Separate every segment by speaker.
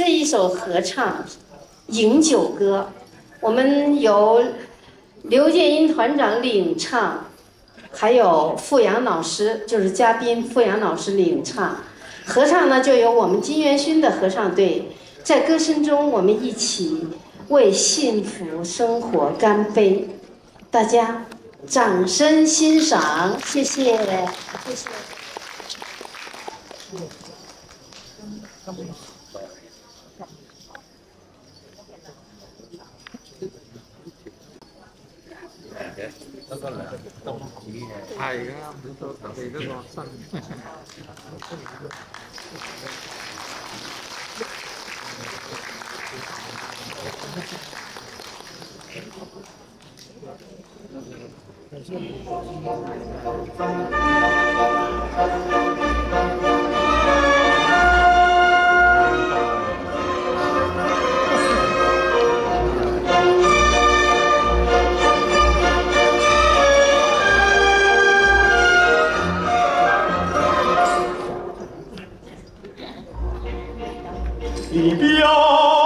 Speaker 1: 这一首合唱《饮酒歌》，我们由刘建英团长领唱，还有付阳老师，就是嘉宾付阳老师领唱。合唱呢，就由我们金元勋的合唱队，在歌声中，我们一起为幸福生活干杯。大家掌声欣赏，谢谢，谢谢。
Speaker 2: 系噶，唔到特别嗰个新。
Speaker 3: 离 目标，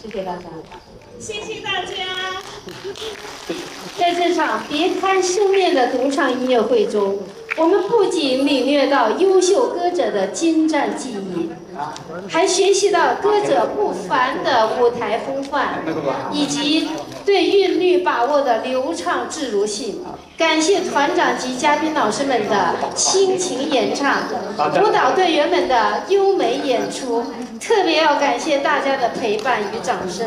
Speaker 1: 谢谢大家。
Speaker 4: 谢谢大家。
Speaker 1: 在这场别开生面的独唱音乐会中，我们不仅领略到优秀歌者的精湛技艺，还学习到歌者不凡的舞台风范，以及对韵律把握的流畅自如性。感谢团长及嘉宾老师们的倾情演唱，舞蹈队员们的优美演出，特别要感谢大家的陪伴与掌声。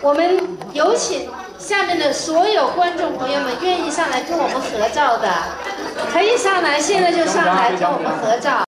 Speaker 1: 我们有请下面的所有观众朋友们愿意上来跟我们合照的，可以上来，现在就上来跟我们合照。